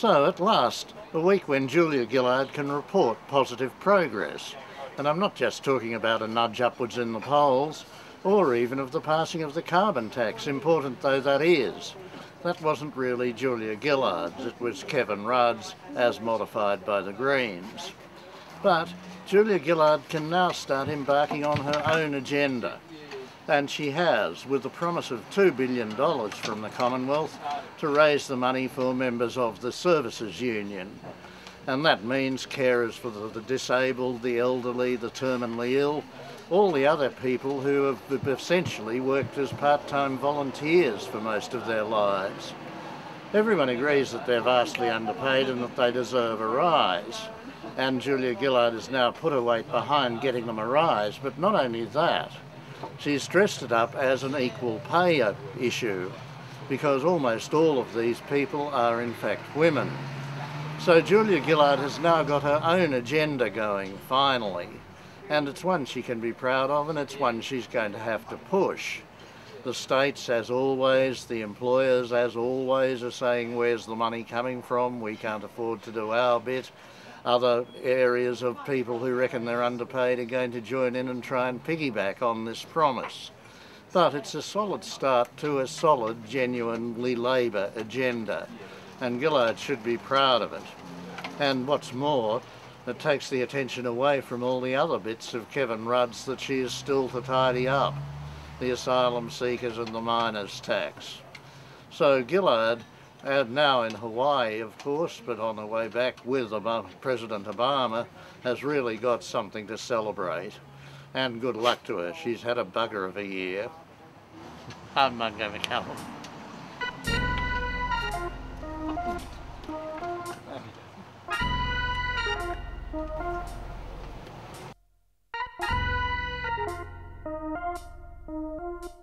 So at last, a week when Julia Gillard can report positive progress. And I'm not just talking about a nudge upwards in the polls, or even of the passing of the carbon tax, important though that is. That wasn't really Julia Gillard's, it was Kevin Rudd's, as modified by the Greens. But Julia Gillard can now start embarking on her own agenda. And she has, with the promise of $2 billion from the Commonwealth to raise the money for members of the Services Union. And that means carers for the, disabled, the elderly, the terminally ill, all the other people who have essentially worked as part-time volunteers for most of their lives. Everyone agrees that they're vastly underpaid and that they deserve a rise. And Julia Gillard has now put her weight behind getting them a rise, but not only that, she's dressed it up as an equal pay issue because almost all of these people are in fact women. So Julia Gillard has now got her own agenda going, finally. And it's one she can be proud of and it's one she's going to have to push. The states, as always, the employers, as always, are saying, where's the money coming from? We can't afford to do our bit. Other areas of people who reckon they're underpaid are going to join in and try and piggyback on this promise. But it's a solid start to a solid, genuinely Labor agenda and Gillard should be proud of it. And what's more, it takes the attention away from all the other bits of Kevin Rudd's that she is still to tidy up. The asylum seekers and the miners tax. So Gillard, uh, now in Hawaii of course, but on the way back with President Obama, has really got something to celebrate. And good luck to her. She's had a bugger of a year. I'm not going to come. Thank you.